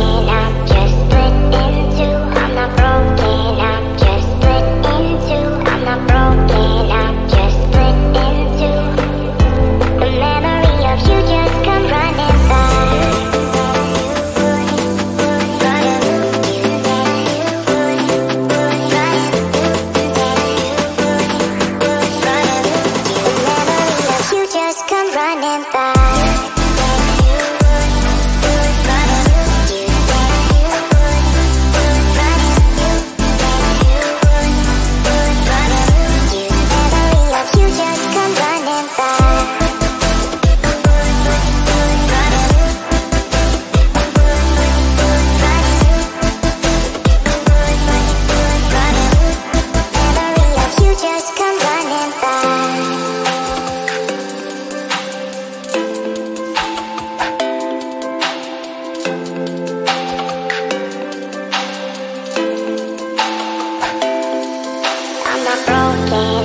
me around broken.